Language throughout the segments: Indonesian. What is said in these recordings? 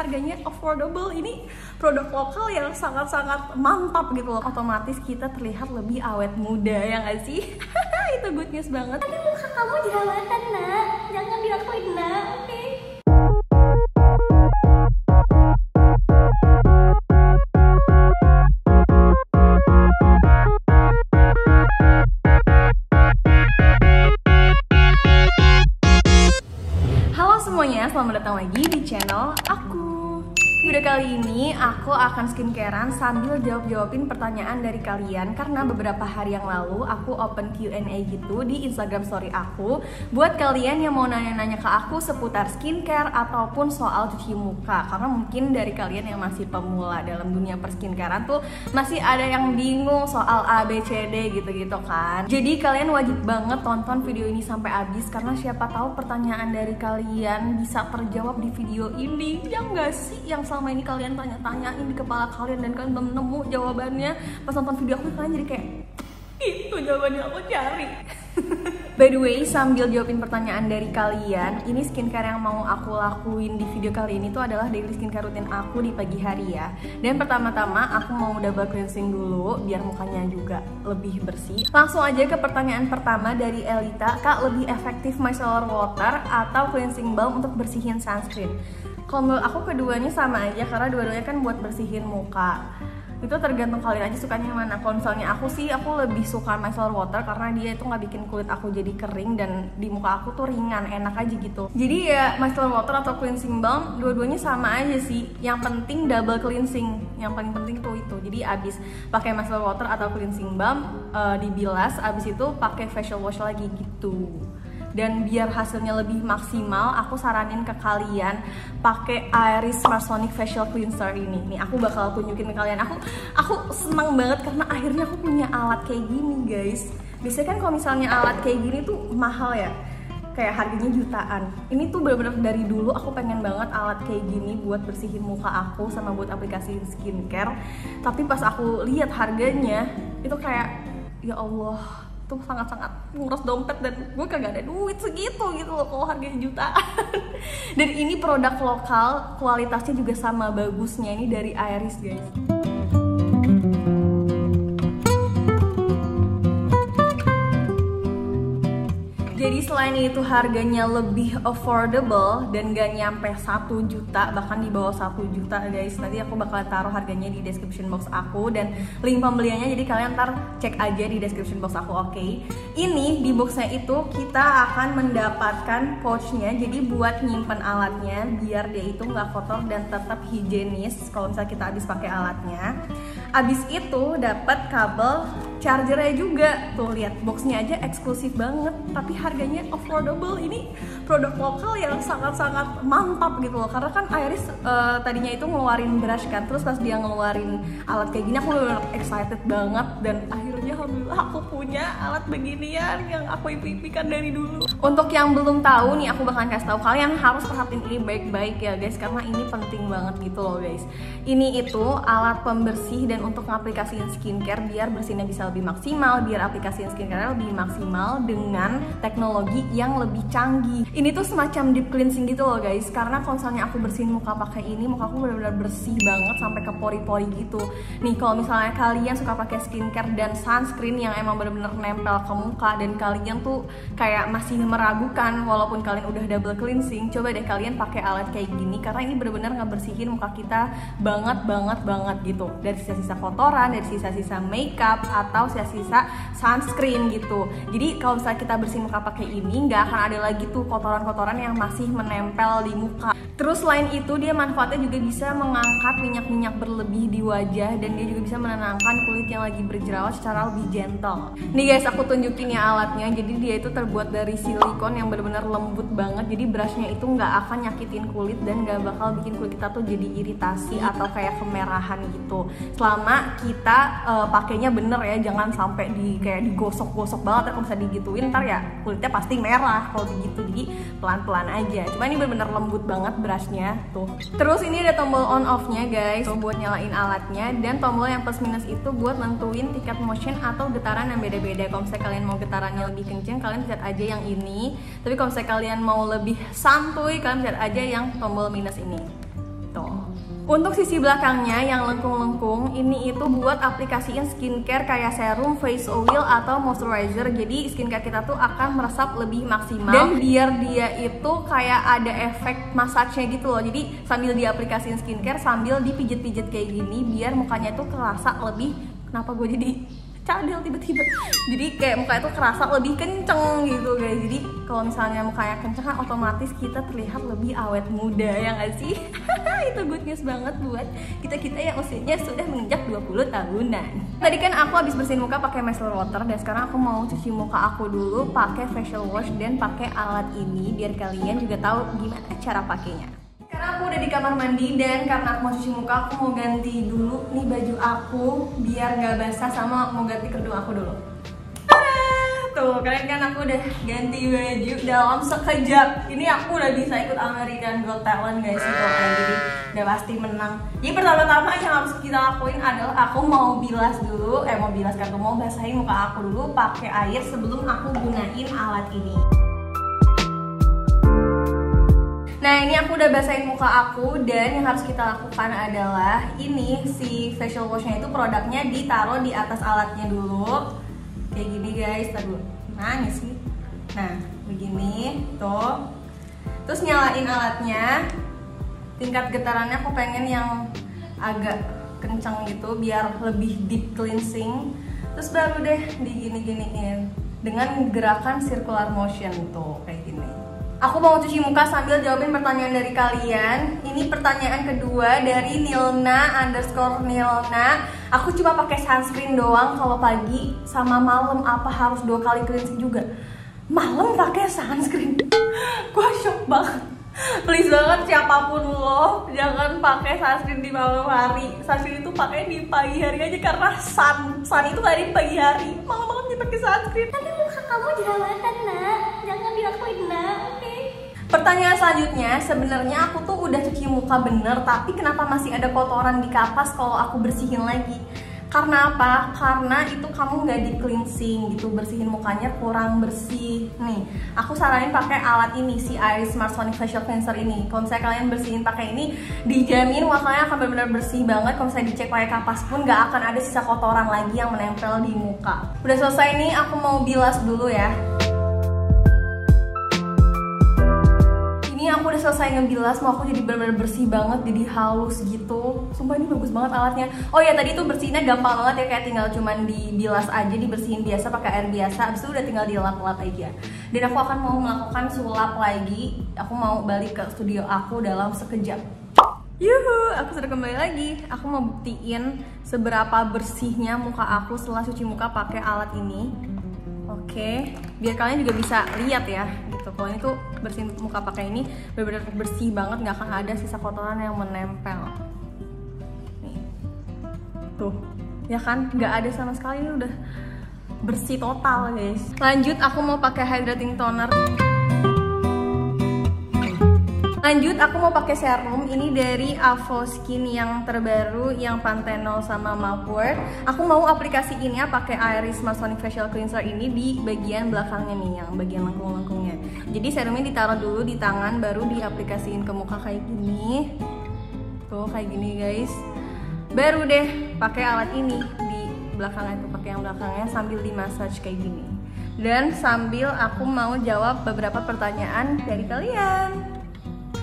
harganya affordable. Ini produk lokal yang sangat-sangat mantap gitu loh. Otomatis kita terlihat lebih awet muda ya nggak sih? Itu good news banget. Tapi muka kamu jerawatan nak, jangan dilakuin nak, semuanya, selamat datang lagi di channel aku. Video kali ini aku akan skincarean sambil jawab-jawabin pertanyaan dari kalian. Karena beberapa hari yang lalu aku open Q&A gitu di Instagram story aku. Buat kalian yang mau nanya-nanya ke aku seputar skincare ataupun soal cuci muka. Karena mungkin dari kalian yang masih pemula dalam dunia perskincarean tuh masih ada yang bingung soal A, B, C, D gitu-gitu kan. Jadi kalian wajib banget tonton video ini sampai habis. Karena siapa tahu pertanyaan dari kalian bisa terjawab di video ini. Ya enggak sih? Yang selama ini kalian tanya-tanyain di kepala kalian dan kalian belum nemu jawabannya pas nonton video aku kalian jadi kayak itu jawabannya aku cari By the way, sambil jawabin pertanyaan dari kalian, ini skincare yang mau aku lakuin di video kali ini tuh adalah daily skincare rutin aku di pagi hari ya. Dan pertama-tama aku mau double cleansing dulu biar mukanya juga lebih bersih. Langsung aja ke pertanyaan pertama dari Elita, Kak lebih efektif micellar water atau cleansing balm untuk bersihin sunscreen? Kalau menurut aku keduanya sama aja karena dua-duanya kan buat bersihin muka. Itu tergantung kalian aja sukanya yang mana. Misalnya aku sih aku lebih suka micellar water karena dia itu nggak bikin kulit aku jadi kering dan di muka aku tuh ringan enak aja gitu. Jadi ya micellar water atau cleansing balm dua-duanya sama aja sih. Yang penting double cleansing. Yang paling penting tuh itu. Jadi abis pakai micellar water atau cleansing balm uh, dibilas abis itu pakai facial wash lagi gitu dan biar hasilnya lebih maksimal aku saranin ke kalian pakai Iris Marsonic Facial Cleanser ini. Nih aku bakal tunjukin ke kalian. Aku aku seneng banget karena akhirnya aku punya alat kayak gini guys. Biasanya kan kalau misalnya alat kayak gini tuh mahal ya. Kayak harganya jutaan. Ini tuh bener-bener dari dulu aku pengen banget alat kayak gini buat bersihin muka aku sama buat aplikasi skincare. Tapi pas aku lihat harganya itu kayak ya Allah tuh sangat-sangat nguras dompet dan gue kagak ada duit segitu gitu loh kalau harganya jutaan. Dan ini produk lokal kualitasnya juga sama bagusnya ini dari Iris guys Jadi selain itu harganya lebih affordable dan gak nyampe 1 juta bahkan di bawah 1 juta guys nanti aku bakal taruh harganya di description box aku dan link pembeliannya jadi kalian ntar cek aja di description box aku oke okay? ini di boxnya itu kita akan mendapatkan pouchnya jadi buat nyimpen alatnya biar dia itu nggak kotor dan tetap higienis kalau misalnya kita habis pakai alatnya abis itu dapat kabel chargernya juga. Tuh lihat boxnya aja eksklusif banget tapi harganya affordable. Ini produk lokal yang sangat-sangat mantap gitu loh karena kan Iris uh, tadinya itu ngeluarin brush kan terus pas dia ngeluarin alat kayak gini aku udah excited banget dan akhirnya alhamdulillah aku punya alat beginian yang aku impikan dari dulu. Untuk yang belum tahu nih aku bakalan kasih tahu kalian harus perhatiin ini baik-baik ya guys karena ini penting banget gitu loh guys. Ini itu alat pembersih dan untuk ngaplikasiin skincare biar bersihnya bisa lebih maksimal biar aplikasi skincare lebih maksimal dengan teknologi yang lebih canggih. Ini tuh semacam deep cleansing gitu loh guys. Karena kalau misalnya aku bersihin muka pakai ini muka aku benar-benar bersih banget sampai ke pori-pori gitu. Nih kalau misalnya kalian suka pakai skincare dan sunscreen yang emang benar-benar nempel ke muka dan kalian tuh kayak masih meragukan walaupun kalian udah double cleansing coba deh kalian pakai alat kayak gini karena ini benar-benar ngebersihin muka kita banget banget banget gitu. Dari sisa-sisa kotoran dari sisa-sisa makeup atau sisa-sisa sunscreen gitu. Jadi kalau misalnya kita bersihin muka pakai ini nggak akan ada lagi tuh kotoran-kotoran yang masih menempel di muka. Terus selain itu dia manfaatnya juga bisa mengangkat minyak-minyak berlebih di wajah dan dia juga bisa menenangkan kulit yang lagi berjerawat secara lebih gentle. Nih guys aku tunjukin ya alatnya. Jadi dia itu terbuat dari silikon yang benar-benar lembut banget. Jadi brushnya itu nggak akan nyakitin kulit dan nggak bakal bikin kulit kita tuh jadi iritasi atau kayak kemerahan gitu. Selama kita uh, pakainya bener ya jangan sampai di kayak digosok-gosok banget kalau bisa digituin ntar ya kulitnya pasti merah kalau begitu. Jadi pelan-pelan aja. Cuma ini bener-bener lembut banget brushnya tuh. Terus ini ada tombol on off nya guys tuh buat nyalain alatnya. Dan tombol yang plus minus itu buat nentuin tingkat motion atau getaran yang beda-beda. Kalau misalnya kalian mau getarannya lebih kenceng kalian lihat aja yang ini. Tapi kalau misalnya kalian mau lebih santuy kalian lihat aja yang tombol minus ini tuh Untuk sisi belakangnya yang lengkung-lengkung, ini itu buat aplikasiin skincare kayak serum, face oil, atau moisturizer. Jadi skincare kita tuh akan meresap lebih maksimal. Dan biar dia itu kayak ada efek massage-nya gitu loh. Jadi sambil diaplikasiin skincare, sambil dipijit-pijit kayak gini, biar mukanya tuh kerasa lebih. Kenapa gue jadi cadel tiba-tiba jadi kayak muka itu kerasa lebih kenceng gitu guys jadi kalau misalnya mukanya kenceng kan otomatis kita terlihat lebih awet muda ya nggak sih? Itu good news banget buat kita kita yang usianya sudah menginjak 20 tahunan. Tadi kan aku habis bersihin muka pakai micellar water dan sekarang aku mau cuci muka aku dulu pakai facial wash dan pakai alat ini biar kalian juga tahu gimana cara pakainya. Karena aku udah di kamar mandi dan karena aku mau cuci muka aku mau ganti dulu nih baju aku biar nggak basah sama mau ganti kerudung aku dulu Tuh, kalian kan? Aku udah ganti baju dalam sekejap Ini aku udah bisa ikut American Got Talent guys itu Jadi udah pasti menang. Jadi pertama-tama yang harus kita lakuin adalah Aku mau bilas dulu, eh mau bilas kan Mau basahin muka aku dulu pakai air sebelum aku gunain alat ini. Nah ini aku udah basahin muka aku dan yang harus kita lakukan adalah ini si facial washnya itu produknya ditaruh di atas alatnya dulu kayak gini guys, tadi nangis sih. Nah begini tuh, terus nyalain alatnya. Tingkat getarannya aku pengen yang agak kencang gitu biar lebih deep cleansing. Terus baru deh digini-giniin dengan gerakan circular motion tuh kayak. Aku mau cuci muka sambil jawabin pertanyaan dari kalian. Ini pertanyaan kedua dari Nilna underscore Nilna. Aku cuma pakai sunscreen doang kalau pagi sama malam apa harus dua kali cleansing juga? Malam pakai sunscreen? Gua shock banget. Please banget siapa pun lo jangan pakai sunscreen di malam hari. Sunscreen itu pakai di pagi hari aja karena sun sun itu di pagi hari. Malam-malam dia pakai sunscreen. Tapi muka kamu jerawatan nak, jangan dilakuin nak? Pertanyaan selanjutnya, sebenarnya aku tuh udah cuci muka bener, tapi kenapa masih ada kotoran di kapas kalau aku bersihin lagi? Karena apa? Karena itu kamu nggak di cleansing gitu, bersihin mukanya kurang bersih. Nih, aku saranin pakai alat ini si Iris Smart Sonic Facial Cleanser ini. Kalau misalnya kalian bersihin pakai ini, dijamin mukanya akan benar-benar bersih banget. Kalau misalnya dicek pakai kapas pun nggak akan ada sisa kotoran lagi yang menempel di muka. Udah selesai nih, aku mau bilas dulu ya. Udah selesai ngebilas mau aku jadi benar-benar bersih banget jadi halus gitu sumpah ini bagus banget alatnya oh ya tadi tuh bersihnya gampang banget ya kayak tinggal cuman dibilas aja dibersihin biasa pakai air biasa abis itu udah tinggal dilap-lap aja dan aku akan mau melakukan sulap lagi aku mau balik ke studio aku dalam sekejap Yuhu, aku sudah kembali lagi. Aku mau buktiin seberapa bersihnya muka aku setelah cuci muka pakai alat ini. Oke, biar kalian juga bisa lihat ya. Kalau ini tuh bersihin muka pakai ini benar-benar bersih banget, nggak akan ada sisa kotoran yang menempel. Nih, tuh, ya kan? Nggak ada sama sekali ini udah bersih total guys. Lanjut, aku mau pakai hydrating toner. Lanjut, aku mau pakai serum ini dari Avo Skin yang terbaru yang Panthenol sama Mouthward. Aku mau aplikasi ini ya pakai Iris Masonic Facial Cleanser ini di bagian belakangnya nih, yang bagian lengkung-lengkungnya. Jadi serumnya ditaruh dulu di tangan, baru diaplikasiin ke muka kayak gini. Tuh kayak gini guys. Baru deh pakai alat ini di belakangnya tuh pakai yang belakangnya sambil dimassage kayak gini. Dan sambil aku mau jawab beberapa pertanyaan dari kalian.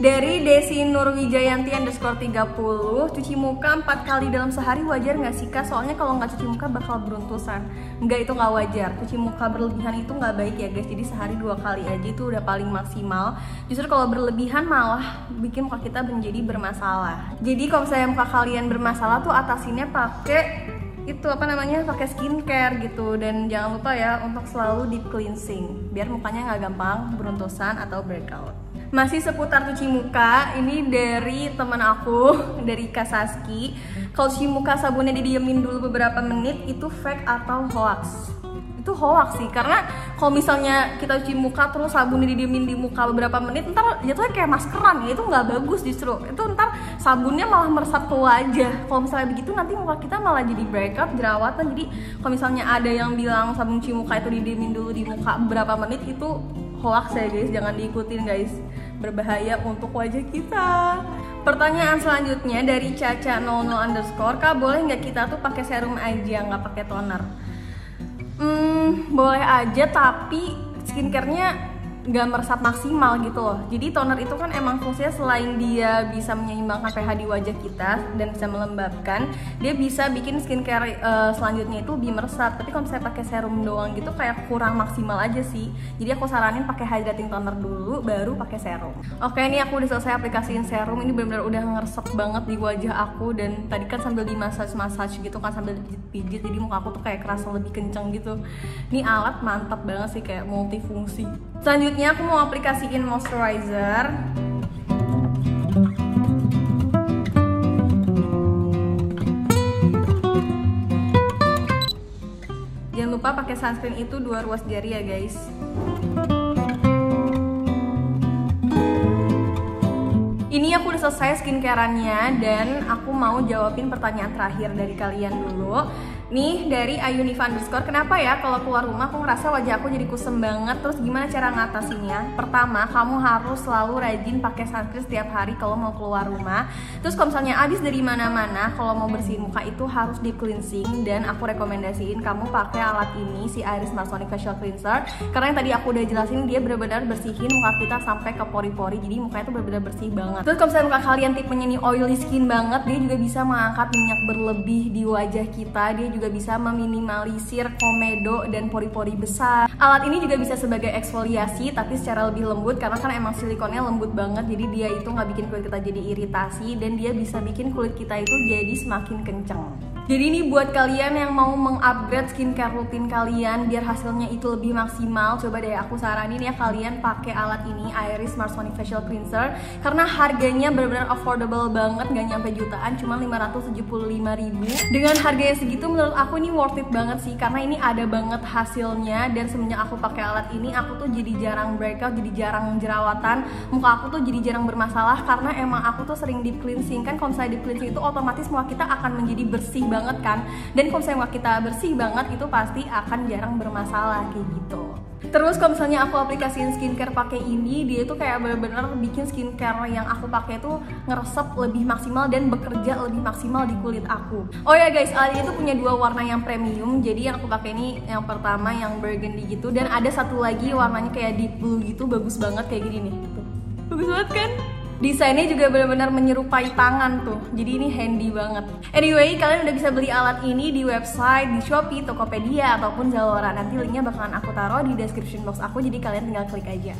Dari Desi Nurwijayanti underscore 30 Cuci muka 4 kali dalam sehari wajar nggak sih kak? Soalnya kalau nggak cuci muka bakal beruntusan. Nggak itu nggak wajar. Cuci muka berlebihan itu nggak baik ya guys. Jadi sehari dua kali aja itu udah paling maksimal. Justru kalau berlebihan malah bikin muka kita menjadi bermasalah. Jadi kalau misalnya muka kalian bermasalah tuh atasinnya pakai itu apa namanya pakai skincare gitu. Dan jangan lupa ya untuk selalu deep cleansing biar mukanya nggak gampang beruntusan atau breakout masih seputar cuci muka ini dari teman aku dari Kasaski kalau cuci muka sabunnya didiemin dulu beberapa menit itu fake atau hoax? Itu hoax sih karena kalau misalnya kita cuci muka terus sabunnya didiemin di muka beberapa menit ntar jatuhnya kayak maskeran ya itu nggak bagus justru. Itu ntar sabunnya malah meresap ke wajah. Kalau misalnya begitu nanti muka kita malah jadi breakout jerawatan. Jadi kalau misalnya ada yang bilang sabun cuci muka itu didiemin dulu di muka beberapa menit itu hoax ya guys. Jangan diikutin guys berbahaya untuk wajah kita Pertanyaan selanjutnya dari Caca 00 underscore Kak boleh nggak kita tuh pakai serum aja nggak pakai toner? Hmm, boleh aja tapi skincarenya nggak meresap maksimal gitu loh. Jadi toner itu kan emang fungsinya selain dia bisa menyeimbangkan pH di wajah kita dan bisa melembabkan dia bisa bikin skincare uh, selanjutnya itu lebih meresap. Tapi kalau saya pakai serum doang gitu kayak kurang maksimal aja sih. Jadi aku saranin pakai hydrating toner dulu baru pakai serum. Oke ini aku udah selesai aplikasiin serum. Ini benar-benar udah ngeresep banget di wajah aku dan tadi kan sambil di massage massage gitu kan sambil pijit jadi muka aku tuh kayak kerasa lebih kenceng gitu. Ini alat mantap banget sih kayak multifungsi Selanjutnya aku mau aplikasiin moisturizer. Jangan lupa pakai sunscreen itu dua ruas jari ya guys. Ini aku udah selesai skincareannya dan aku mau jawabin pertanyaan terakhir dari kalian dulu. Nih dari Ayunifa underscore Kenapa ya kalau keluar rumah aku ngerasa wajah aku jadi kusem banget? Terus gimana cara ngatasinnya? Pertama kamu harus selalu rajin pakai sunscreen setiap hari kalau mau keluar rumah. Terus kalau misalnya abis dari mana-mana Kalau mau bersihin muka itu harus deep cleansing. Dan aku rekomendasiin kamu pakai alat ini Si Iris Marsonic Facial Cleanser. Karena yang tadi aku udah jelasin dia benar-benar bersihin muka kita sampai ke pori-pori. Jadi muka itu benar-benar bersih banget. Terus kalau misalnya muka kalian tipenya nih oily skin banget Dia juga bisa mengangkat minyak berlebih di wajah kita. Dia juga juga bisa meminimalisir komedo dan pori-pori besar. Alat ini juga bisa sebagai eksfoliasi tapi secara lebih lembut karena kan emang silikonnya lembut banget jadi dia itu nggak bikin kulit kita jadi iritasi dan dia bisa bikin kulit kita itu jadi semakin kenceng. Jadi ini buat kalian yang mau mengupgrade skincare rutin kalian biar hasilnya itu lebih maksimal, coba deh aku saranin ya kalian pakai alat ini Iris Smart Facial Cleanser. Karena harganya benar-benar affordable banget, gak nyampe jutaan, cuma 575 ribu. Dengan harganya segitu menurut aku ini worth it banget sih karena ini ada banget hasilnya. Dan semenjak aku pakai alat ini aku tuh jadi jarang breakout, jadi jarang jerawatan, muka aku tuh jadi jarang bermasalah karena emang aku tuh sering deep cleansing. Kan kalau misalnya deep cleansing itu otomatis muka kita akan menjadi bersih banget banget kan dan kalau misalnya kita bersih banget itu pasti akan jarang bermasalah kayak gitu Terus kalau misalnya aku aplikasiin skincare pakai ini, dia tuh kayak bener-bener bikin skincare yang aku pakai tuh ngeresep lebih maksimal dan bekerja lebih maksimal di kulit aku. Oh ya guys, alat ini tuh punya dua warna yang premium. Jadi yang aku pakai ini yang pertama yang burgundy gitu dan ada satu lagi warnanya kayak deep blue gitu, bagus banget kayak gini nih. Bagus banget kan? Desainnya juga benar-benar menyerupai tangan tuh. Jadi ini handy banget. Anyway, kalian udah bisa beli alat ini di website, di Shopee, Tokopedia ataupun Zalora. Nanti linknya bakalan aku taruh di description box aku. Jadi kalian tinggal klik aja.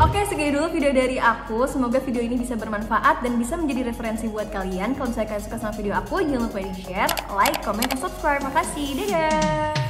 Oke, segini dulu video dari aku. Semoga video ini bisa bermanfaat dan bisa menjadi referensi buat kalian. Kalau misalnya kalian suka sama video aku, jangan lupa di share, like, comment, dan subscribe. Makasih. Dadah.